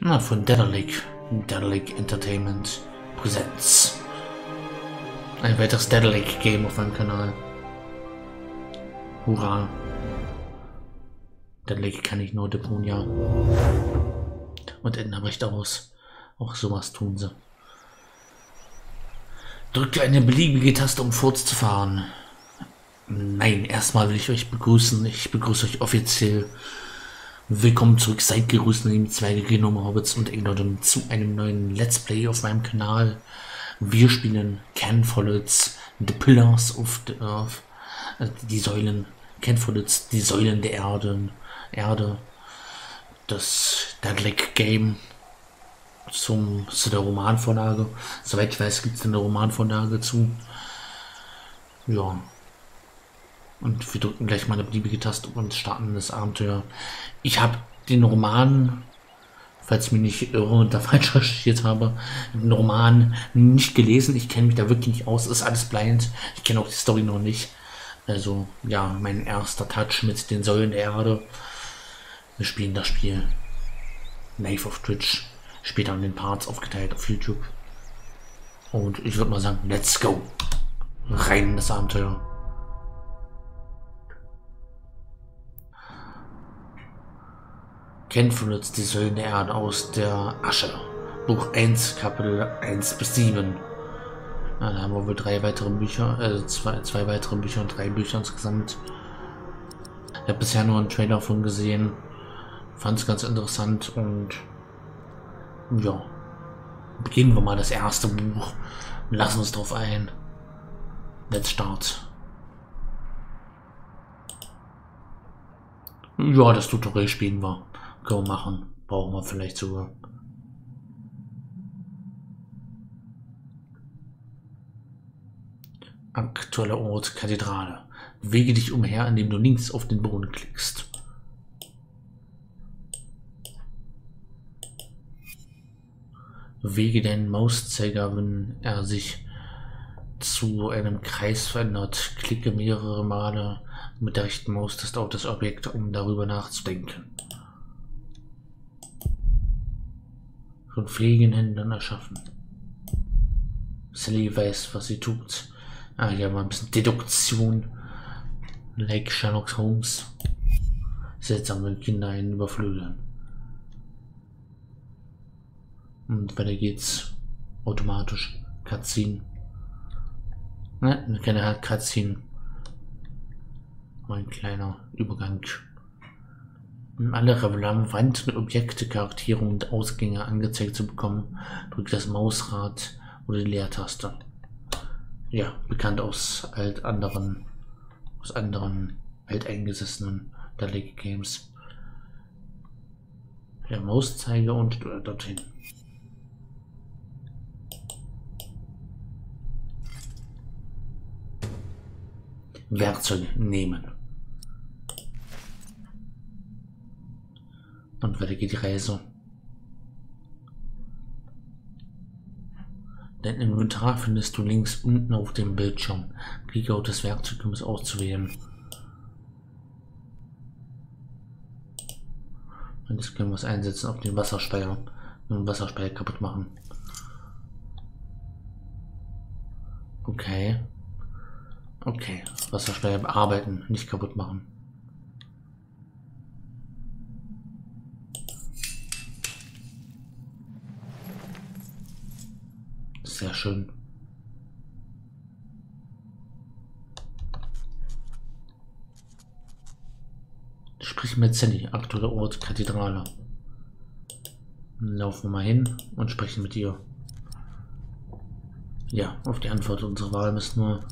Na, von Dedalic. Dedalic Entertainment Presents. Ein weiteres Dedalic Game auf meinem Kanal. Hurra. Dedalic kann ich nur Deponia. Und Edna bricht aus. Auch sowas tun sie. Drücke eine beliebige Taste, um fortzufahren. Nein, erstmal will ich euch begrüßen. Ich begrüße euch offiziell. Willkommen zurück, seid gegrüßt, liebe Zweige, Genome Hobbits und Ignoren zu einem neuen Let's Play auf meinem Kanal. Wir spielen Ken Follets, The Pillars of the Earth, äh, die Säulen, Ken Follets, die Säulen der Erde, Erde, das Deadlick Game zum, zu der Romanvorlage. Soweit ich weiß, gibt es eine Romanvorlage zu. Ja, und wir drücken gleich mal eine beliebige Taste und starten das Abenteuer. Ich habe den Roman, falls ich mich nicht irre da falsch recherchiert habe, den Roman nicht gelesen. Ich kenne mich da wirklich nicht aus. Ist alles blind. Ich kenne auch die Story noch nicht. Also, ja, mein erster Touch mit den Säulen der Erde. Wir spielen das Spiel live auf Twitch. Später in den Parts aufgeteilt auf YouTube. Und ich würde mal sagen, let's go. Rein in das Abenteuer. Von uns die Söhne aus der Asche. Buch 1, Kapitel 1 bis 7. Ja, da haben wir wohl drei weitere Bücher, also zwei, zwei weitere Bücher und drei Bücher insgesamt. Ich habe bisher nur einen Trailer von gesehen. Fand es ganz interessant und ja. Beginnen wir mal das erste Buch lassen uns drauf ein. Let's start. Ja, das Tutorial spielen wir. Wir machen. Brauchen wir vielleicht sogar. Aktueller Ort Kathedrale. Bewege dich umher, indem du links auf den Boden klickst. Bewege deinen Mauszeiger, wenn er sich zu einem Kreis verändert. Klicke mehrere Male mit der rechten Maustaste auf das Objekt, um darüber nachzudenken. Von Pflegenhändlern erschaffen. Sally weiß, was sie tut. Ah, ja, mal ein bisschen Deduktion. Like Sherlock Holmes. Seltsam, wenn Kinder einen überflügeln. Und weiter geht's automatisch. Cutscene. Ne, keine Cutscene. Mein kleiner Übergang um alle relevanten Objekte, Charaktere und Ausgänge angezeigt zu bekommen, drückt das Mausrad oder die Leertaste. Ja, bekannt aus alt anderen, aus anderen alteingesessenen Dalek Games. Der Mauszeiger und dorthin. Werkzeug nehmen. Und weiter geht die Reise. Dein Inventar findest du links unten auf dem Bildschirm. Klicke auf das Werkzeug, um es auszuwählen. Und jetzt können wir es einsetzen auf den Wasserspeier. Und den Wasserspeier kaputt machen. Okay. Okay. Wasserspeier bearbeiten, nicht kaputt machen. Sehr schön. Sprich mit Sally, aktueller Ort, Kathedrale. Laufen wir mal hin und sprechen mit ihr. Ja, auf die Antwort unserer Wahl müssen wir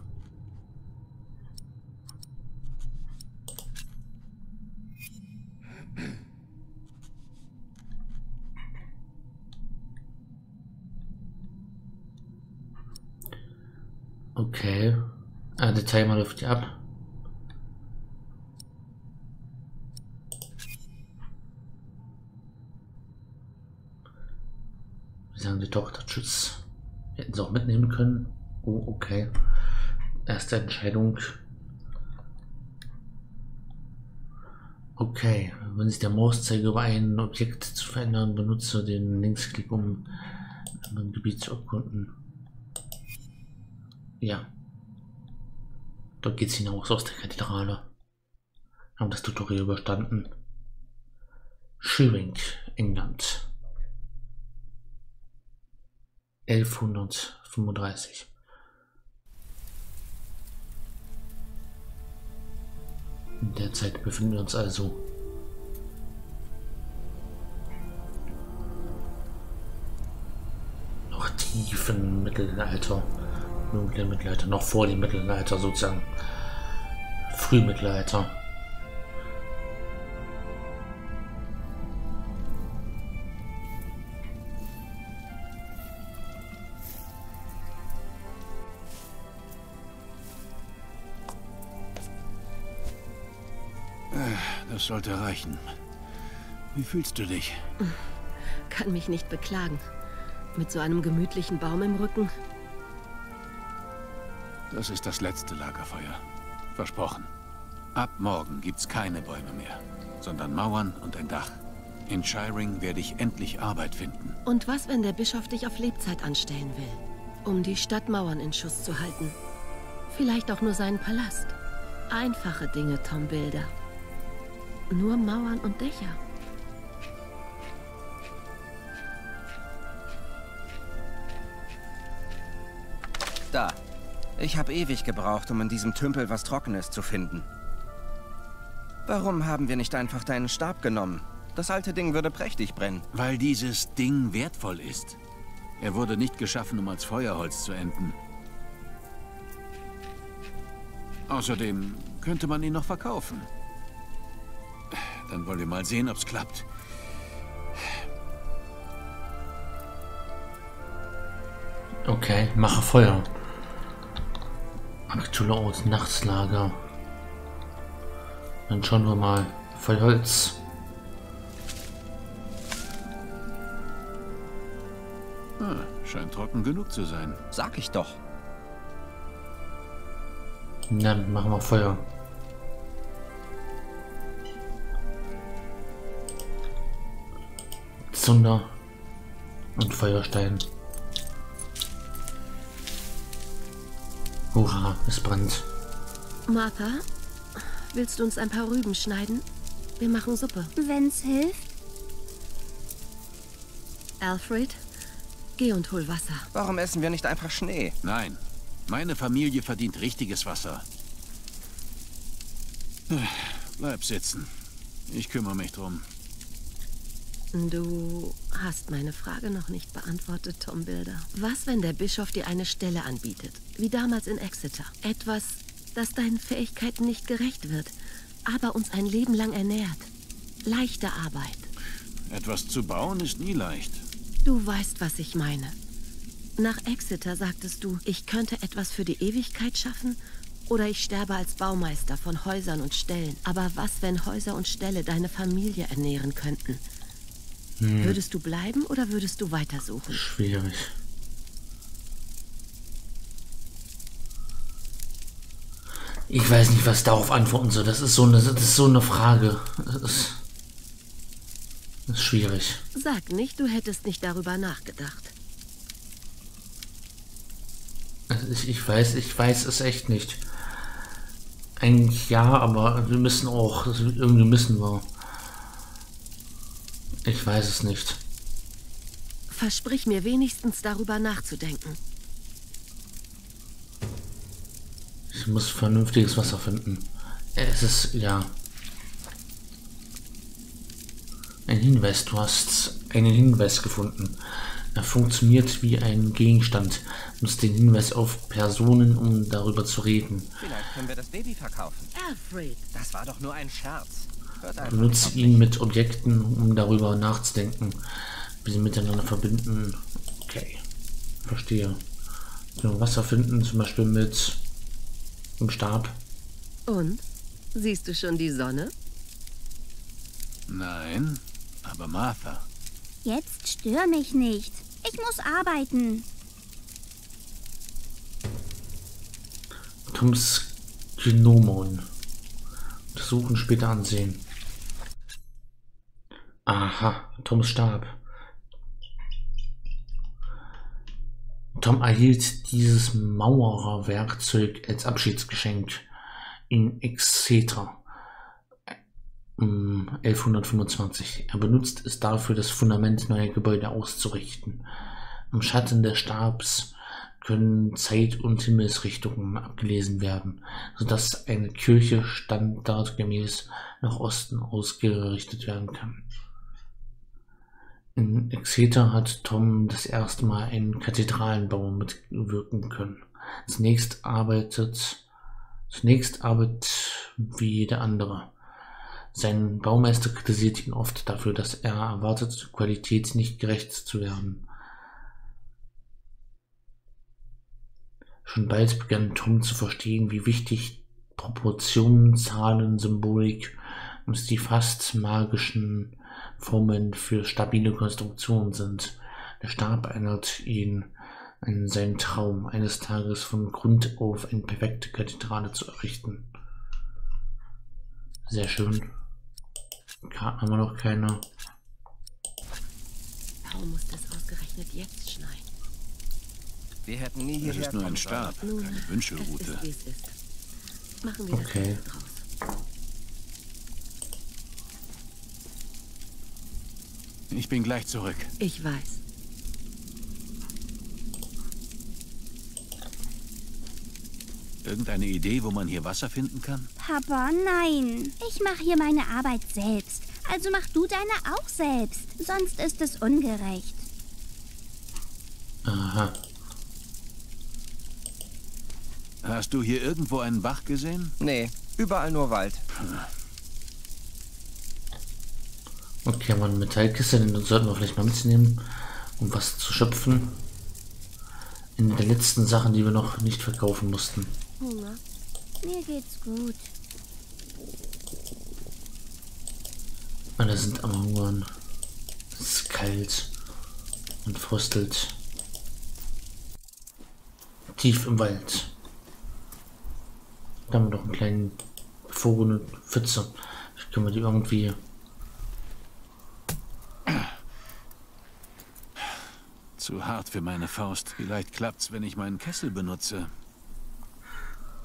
Okay. Ah, der Timer läuft ab. Wir sagen die Tochter Tschüss. Hätten sie auch mitnehmen können. Oh, okay. Erste Entscheidung. Okay, wenn sich der Mauszeiger über ein Objekt zu verändern, benutze den Linksklick, um ein Gebiet zu erkunden. Ja. Dort geht's hinaus aus der Kathedrale. Haben das Tutorial überstanden. Shearing, England. 1135. In der Zeit befinden wir uns also noch tief im Mittelalter. Dunklen Mittelalter, noch vor dem Mittelalter sozusagen. Frühmittelalter. Das sollte reichen. Wie fühlst du dich? Kann mich nicht beklagen. Mit so einem gemütlichen Baum im Rücken. Das ist das letzte Lagerfeuer. Versprochen. Ab morgen gibt's keine Bäume mehr, sondern Mauern und ein Dach. In Shiring werde ich endlich Arbeit finden. Und was, wenn der Bischof dich auf Lebzeit anstellen will? Um die Stadtmauern in Schuss zu halten. Vielleicht auch nur seinen Palast. Einfache Dinge, Tom Bilder. Nur Mauern und Dächer. Ich habe ewig gebraucht, um in diesem Tümpel was Trockenes zu finden. Warum haben wir nicht einfach deinen Stab genommen? Das alte Ding würde prächtig brennen. Weil dieses Ding wertvoll ist. Er wurde nicht geschaffen, um als Feuerholz zu enden. Außerdem könnte man ihn noch verkaufen. Dann wollen wir mal sehen, ob's klappt. Okay, mache Feuer. Aktuelle aus Nachtslager. Dann schauen wir mal. Feuerholz. Ah, scheint trocken genug zu sein. Sag ich doch. Dann machen wir Feuer. Zunder und Feuerstein. Hurra, es brennt. Martha, willst du uns ein paar Rüben schneiden? Wir machen Suppe. Wenn's hilft. Alfred, geh und hol Wasser. Warum essen wir nicht einfach Schnee? Nein, meine Familie verdient richtiges Wasser. Bleib sitzen. Ich kümmere mich drum. Du hast meine Frage noch nicht beantwortet, Tom Bilder. Was, wenn der Bischof dir eine Stelle anbietet, wie damals in Exeter? Etwas, das deinen Fähigkeiten nicht gerecht wird, aber uns ein Leben lang ernährt. Leichte Arbeit. Etwas zu bauen ist nie leicht. Du weißt, was ich meine. Nach Exeter sagtest du, ich könnte etwas für die Ewigkeit schaffen oder ich sterbe als Baumeister von Häusern und Ställen. Aber was, wenn Häuser und Ställe deine Familie ernähren könnten? Würdest du bleiben oder würdest du weitersuchen? Schwierig. Ich weiß nicht, was darauf antworten soll. Das ist so eine, das ist so eine Frage. Das ist, das ist schwierig. Sag nicht, du hättest nicht darüber nachgedacht. Also Ich, ich weiß, ich weiß es echt nicht. Eigentlich ja, aber wir müssen auch, irgendwie müssen wir. Ich weiß es nicht. Versprich mir wenigstens darüber nachzudenken. Ich muss vernünftiges Wasser finden. Es ist, ja. Ein Hinweis, du hast einen Hinweis gefunden. Er funktioniert wie ein Gegenstand. Du musst den Hinweis auf Personen, um darüber zu reden. Vielleicht können wir das Baby verkaufen. Alfred, Das war doch nur ein Scherz. Benutze ihn mit Objekten, um darüber nachzudenken, wie sie miteinander verbinden. Okay, verstehe. So, Wasser finden, zum Beispiel mit dem Stab. und? Siehst du schon die Sonne? Nein, aber Martha. Jetzt stör mich nicht. Ich muss arbeiten. Toms Genomon. Untersuchen, später ansehen. Aha, Toms Stab. Tom erhielt dieses Maurerwerkzeug als Abschiedsgeschenk in Exeter 1125. Er benutzt es dafür, das Fundament neuer Gebäude auszurichten. Im Schatten des Stabs können Zeit- und Himmelsrichtungen abgelesen werden, sodass eine Kirche standardgemäß nach Osten ausgerichtet werden kann. In Exeter hat Tom das erste Mal einen Kathedralenbau mitwirken können. Zunächst arbeitet, zunächst arbeitet wie jeder andere. Sein Baumeister kritisiert ihn oft dafür, dass er erwartet, Qualität nicht gerecht zu werden. Schon bald begann Tom zu verstehen, wie wichtig Proportionen, Zahlen, Symbolik und die fast magischen Formeln für stabile Konstruktionen sind. Der Stab erinnert ihn an seinen Traum, eines Tages von Grund auf eine perfekte Kathedrale zu errichten. Sehr schön. Karten haben wir noch keine. Warum muss das ausgerechnet jetzt schneien? Wir hätten nie Das hierher ist nur ein kommen sollen. Stab, keine wir Okay. Ich bin gleich zurück. Ich weiß. Irgendeine Idee, wo man hier Wasser finden kann? Papa, nein. Ich mache hier meine Arbeit selbst. Also mach du deine auch selbst. Sonst ist es ungerecht. Aha. Hast du hier irgendwo einen Bach gesehen? Nee, überall nur Wald. Okay, haben wir eine Metallkiste, den sollten wir vielleicht mal mitnehmen, um was zu schöpfen. In der letzten Sachen, die wir noch nicht verkaufen mussten. Hunger. Mir geht's gut. Alle sind am Hungern. Es ist kalt und fröstelt. Tief im Wald. Da haben wir noch einen kleinen Vogel und Pfütze. Vielleicht können wir die irgendwie. Zu hart für meine Faust. Vielleicht klappt's, wenn ich meinen Kessel benutze.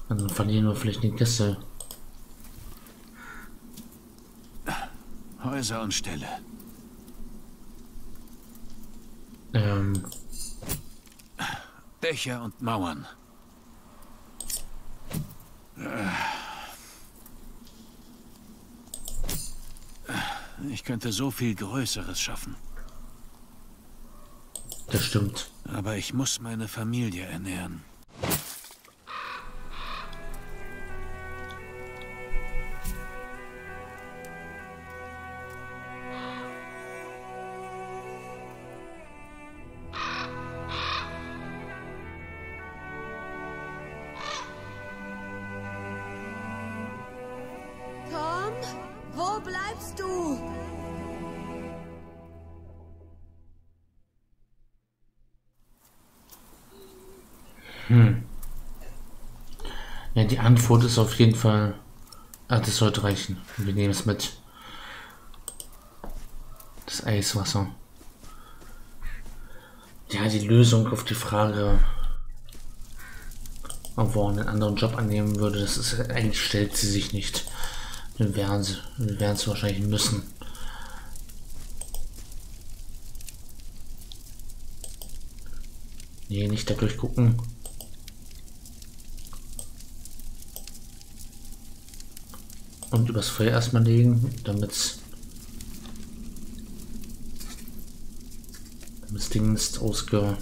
Dann verlieren wir vielleicht den Kessel. Häuser und Ställe. Ähm, Dächer und Mauern. Ich könnte so viel Größeres schaffen. Das stimmt. Aber ich muss meine Familie ernähren. Antwort ist auf jeden Fall. Ah, das sollte reichen. Wir nehmen es mit. Das Eiswasser. Ja, die Lösung auf die Frage, ob er einen anderen Job annehmen würde, das ist eigentlich stellt sie sich nicht. Wir werden sie, wir werden es wahrscheinlich müssen. Nee, nicht da durchgucken. Und übers Feuer erstmal legen, damit das Ding nicht ausge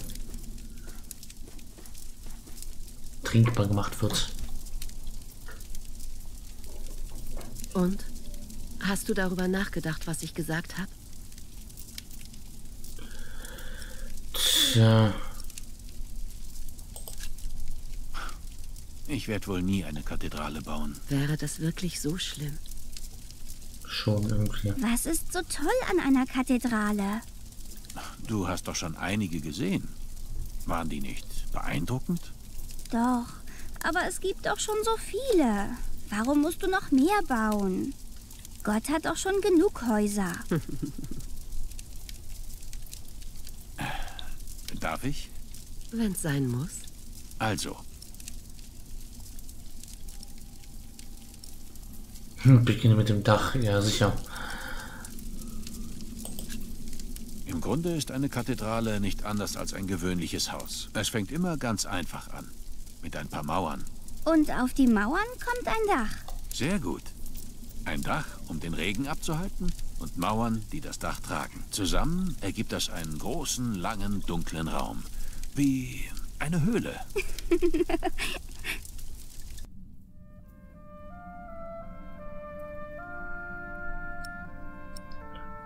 trinkbar gemacht wird. Und? Hast du darüber nachgedacht, was ich gesagt habe? Tja, Ich werde wohl nie eine Kathedrale bauen. Wäre das wirklich so schlimm? schon irgendwie. Was ist so toll an einer Kathedrale? Du hast doch schon einige gesehen. Waren die nicht beeindruckend? Doch, aber es gibt doch schon so viele. Warum musst du noch mehr bauen? Gott hat doch schon genug Häuser. Darf ich? Wenn's sein muss. Also, Hm, Beginne mit dem Dach, ja sicher. im Grunde ist eine Kathedrale nicht anders als ein gewöhnliches Haus. Es fängt immer ganz einfach an. Mit ein paar Mauern. Und auf die Mauern kommt ein Dach. Sehr gut. Ein Dach, um den Regen abzuhalten und Mauern, die das Dach tragen. Zusammen ergibt das einen großen, langen, dunklen Raum. Wie eine Höhle.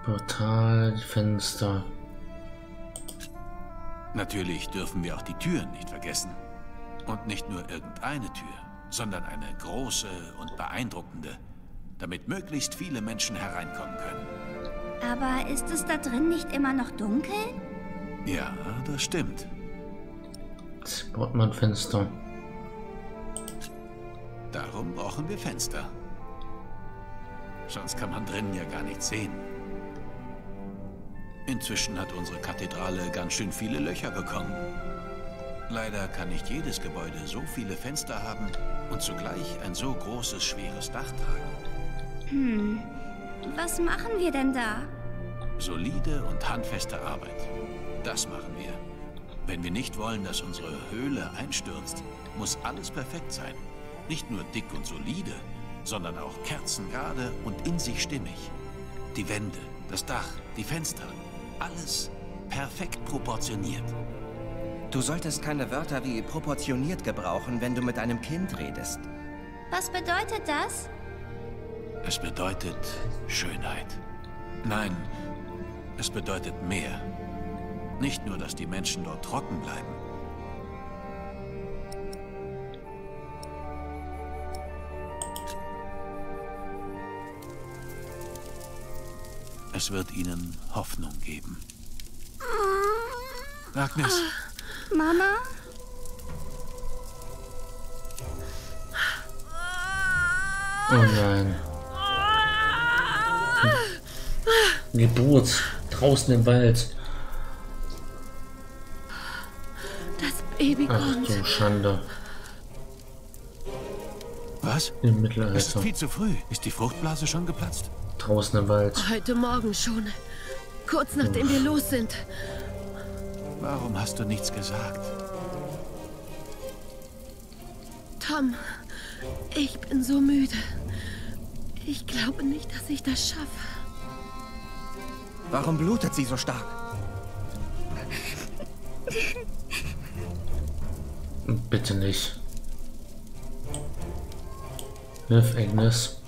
Portal, Fenster. Natürlich dürfen wir auch die Türen nicht vergessen. Und nicht nur irgendeine Tür, sondern eine große und beeindruckende, damit möglichst viele Menschen hereinkommen können. Aber ist es da drin nicht immer noch dunkel? Ja, das stimmt. Jetzt baut man Fenster. Darum brauchen wir Fenster. Sonst kann man drinnen ja gar nichts sehen. Inzwischen hat unsere Kathedrale ganz schön viele Löcher bekommen. Leider kann nicht jedes Gebäude so viele Fenster haben und zugleich ein so großes, schweres Dach tragen. Hm. Was machen wir denn da? Solide und handfeste Arbeit. Das machen wir. Wenn wir nicht wollen, dass unsere Höhle einstürzt, muss alles perfekt sein. Nicht nur dick und solide, sondern auch kerzengerade und in sich stimmig. Die Wände, das Dach, die Fenster, alles perfekt proportioniert. Du solltest keine Wörter wie proportioniert gebrauchen, wenn du mit einem Kind redest. Was bedeutet das? Es bedeutet Schönheit. Nein, es bedeutet mehr. Nicht nur, dass die Menschen dort trocken bleiben. Es wird ihnen Hoffnung geben. Agnes, Mama? Oh nein. Geburt. Draußen im Wald. Das Baby Ach kommt. du Schande. was? Im Es ist Mittelalter. viel zu früh. Ist die Fruchtblase schon geplatzt? Draußen im Wald. Heute Morgen schon. Kurz nachdem wir los sind. Warum hast du nichts gesagt? Tom, ich bin so müde. Ich glaube nicht, dass ich das schaffe. Warum blutet sie so stark? Bitte nicht. Hilf, Agnes.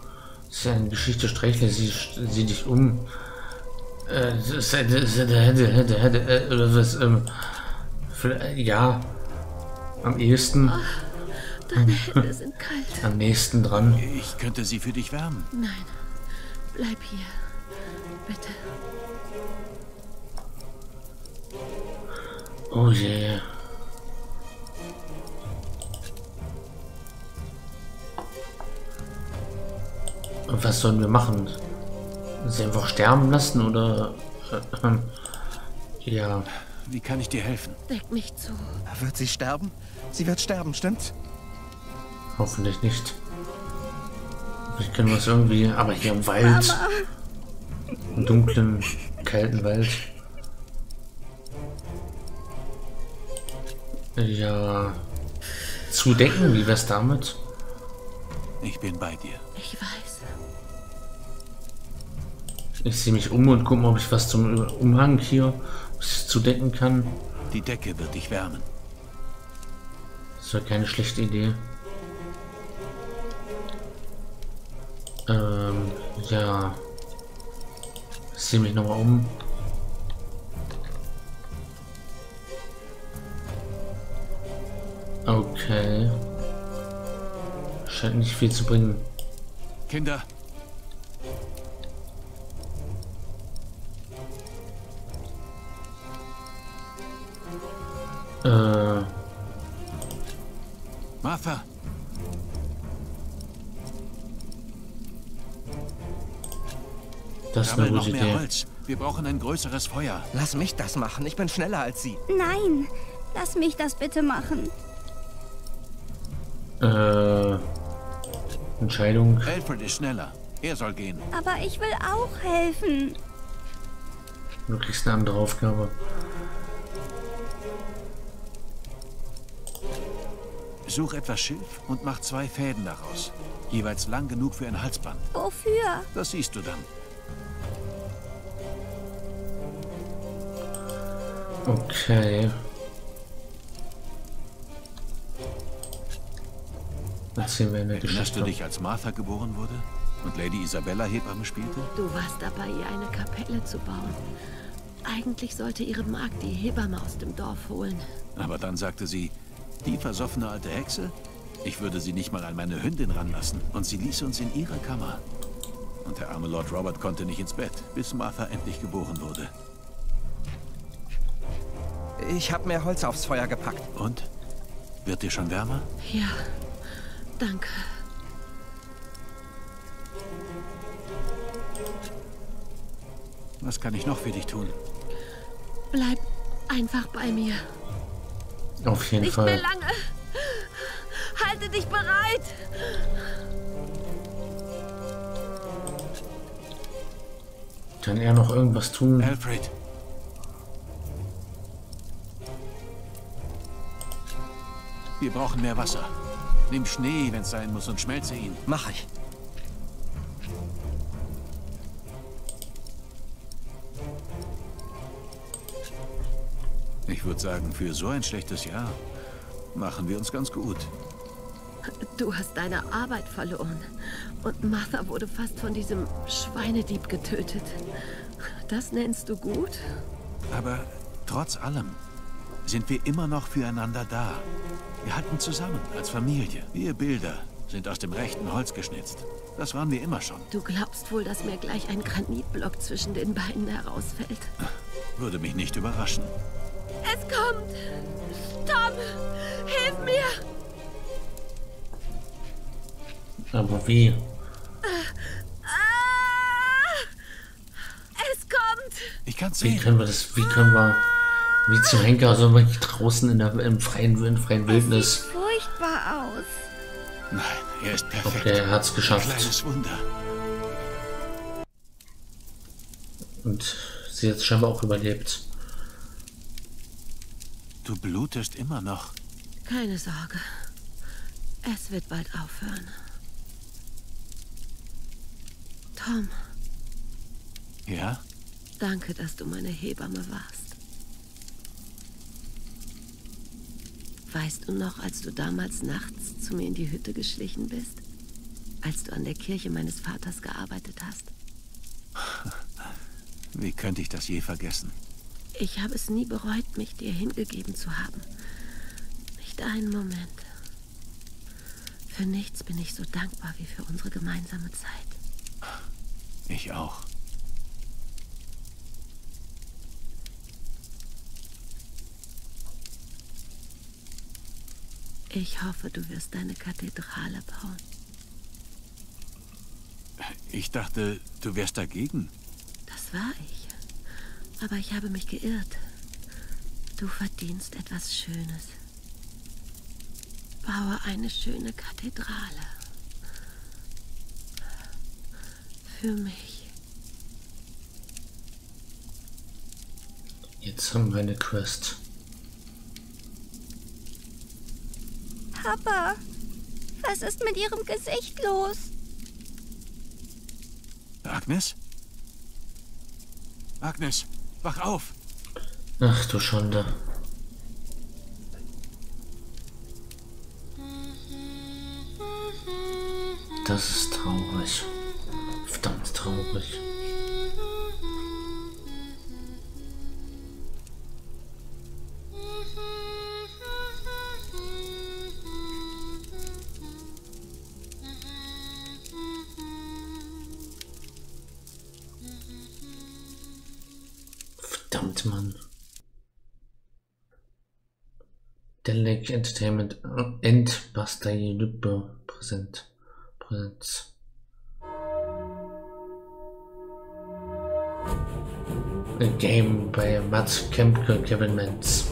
Das ist ja eine Geschichte streichle sie, sie dich um. Äh, das ist äh, oder was, ähm, ja. Am ehesten, Deine Hände sind kalt. am nächsten dran. Ich könnte sie für dich wärmen. Nein, bleib hier. Bitte. Oh je. Und was sollen wir machen? Sie einfach sterben lassen oder? Äh, ähm, ja, Wie kann ich dir helfen? Deck mich zu. Wird sie sterben? Sie wird sterben, stimmt's? hoffentlich nicht. Ich können wir es irgendwie, aber hier im Wald, im dunklen, kalten Wald. Ja, zudecken, wie wär's damit? Ich bin bei dir. Ich weiß. Ich sehe mich um und gucke mal, ob ich was zum Umhang hier zudecken kann. Die Decke wird dich wärmen. Das wäre keine schlechte Idee. Ähm, ja. Ich sehe mich nochmal um. Okay. Scheint nicht viel zu bringen. Kinder, Äh, Martha, Das ist eine gute mehr Idee. Holz. Wir brauchen ein größeres Feuer. Lass mich das machen. Ich bin schneller als Sie. Nein, lass mich das bitte machen. Äh, Entscheidung. Alfred ist schneller. Er soll gehen. Aber ich will auch helfen. Du kriegst eine andere Aufgabe. Such etwas Schilf und mach zwei Fäden daraus. Jeweils lang genug für ein Halsband. Wofür? Das siehst du dann. Okay. Erzählen wir eine Erinnerst Geschichte. du dich, als Martha geboren wurde und Lady Isabella Hebamme spielte? Du warst dabei, ihr eine Kapelle zu bauen. Eigentlich sollte ihre Magd die Hebamme aus dem Dorf holen. Aber dann sagte sie, die versoffene alte Hexe? Ich würde sie nicht mal an meine Hündin ranlassen. Und sie ließ uns in ihrer Kammer. Und der arme Lord Robert konnte nicht ins Bett, bis Martha endlich geboren wurde. Ich habe mehr Holz aufs Feuer gepackt. Und? Wird dir schon wärmer? Ja, danke. Was kann ich noch für dich tun? Bleib einfach bei mir. Auf jeden Nicht mehr Fall. lange. Halte dich bereit. Kann er noch irgendwas tun? Alfred. Wir brauchen mehr Wasser. Nimm Schnee, wenn es sein muss, und schmelze ihn. Mach ich. Ich würde sagen, für so ein schlechtes Jahr machen wir uns ganz gut. Du hast deine Arbeit verloren. Und Martha wurde fast von diesem Schweinedieb getötet. Das nennst du gut? Aber trotz allem sind wir immer noch füreinander da. Wir halten zusammen als Familie. Wir Bilder sind aus dem rechten Holz geschnitzt. Das waren wir immer schon. Du glaubst wohl, dass mir gleich ein Granitblock zwischen den Beinen herausfällt. Würde mich nicht überraschen. Es kommt! Tom, hilf mir! Aber wie? Ah! Es kommt! Ich kann's Wie sehen. können wir das, wie können wir, wie zum Henker, also wirklich draußen in der, im freien, in freien Wildnis. Furchtbar aus. Nein, er ist perfekt. Okay, er hat's Ein geschafft. kleines Wunder. Und sie hat scheinbar auch überlebt. Du blutest immer noch. Keine Sorge. Es wird bald aufhören. Tom, Ja? danke, dass du meine Hebamme warst. Weißt du noch, als du damals nachts zu mir in die Hütte geschlichen bist? Als du an der Kirche meines Vaters gearbeitet hast? Wie könnte ich das je vergessen? Ich habe es nie bereut, mich dir hingegeben zu haben. Nicht einen Moment. Für nichts bin ich so dankbar wie für unsere gemeinsame Zeit. Ich auch. Ich hoffe, du wirst deine Kathedrale bauen. Ich dachte, du wärst dagegen. Das war ich. Aber ich habe mich geirrt. Du verdienst etwas Schönes. Baue eine schöne Kathedrale. Für mich. Jetzt haben wir eine Quest. Papa, was ist mit ihrem Gesicht los? Agnes? Agnes, wach auf! Ach du Schande. Das ist traurig. Verdammt traurig. Delec Entertainment äh, Endbuster Lübbe präsent. Präsenz. Game bei Matt Kempke, Kevin Menz.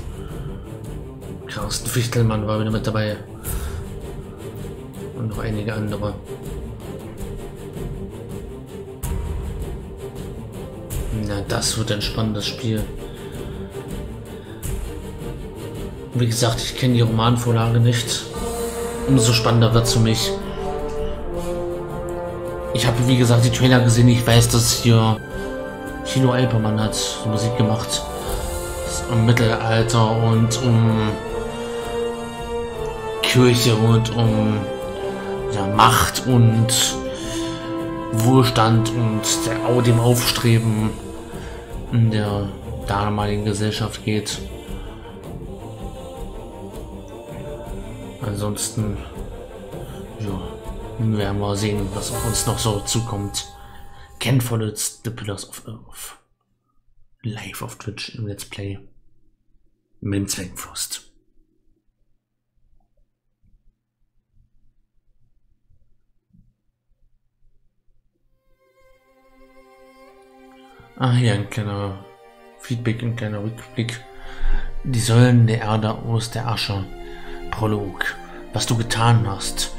Carsten Fichtelmann war wieder mit dabei. Und noch einige andere. Na, das wird ein spannendes Spiel. Wie gesagt, ich kenne die Romanvorlage nicht. Umso spannender wird es für mich. Ich habe, wie gesagt, die Trailer gesehen. Ich weiß, dass hier Chino Alpermann hat Musik gemacht. Im Mittelalter und um Kirche und um ja, Macht und Wohlstand und der, dem Aufstreben in der damaligen Gesellschaft geht. Ansonsten, ja, werden wir sehen, was auf uns noch so zukommt. Ken follows the Pillars of Earth. Live auf Twitch im Let's Play. Mit dem Zwergenfrost. Ah, hier ein kleiner Feedback, ein kleiner Rückblick. Die Säulen der Erde aus der Asche. Prolog. Was du getan hast.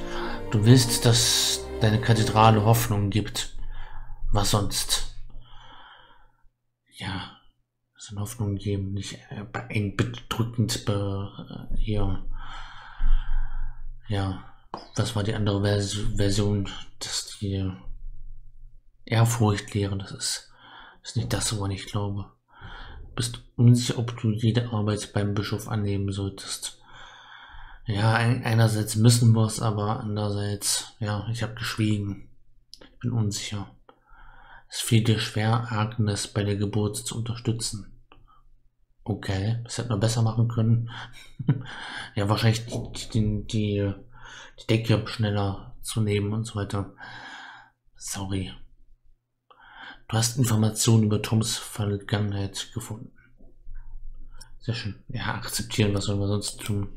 Du willst, dass deine Kathedrale Hoffnung gibt. Was sonst? Ja, so eine Hoffnung geben, nicht äh, bedrückend be, äh, hier. Ja, was war die andere Vers Version, dass die Ehrfurcht lehren, das ist ist nicht das, woran ich glaube. Bist unsicher, ob du jede Arbeit beim Bischof annehmen solltest. Ja, einerseits müssen wir es, aber andererseits, ja, ich habe geschwiegen. Ich bin unsicher. Es fiel dir schwer, Agnes bei der Geburt zu unterstützen. Okay, das hätte man besser machen können. ja, wahrscheinlich die, die, die, die Decke schneller zu nehmen und so weiter. Sorry. Du hast Informationen über Toms Vergangenheit gefunden. Sehr schön. Ja, akzeptieren, was soll man sonst tun?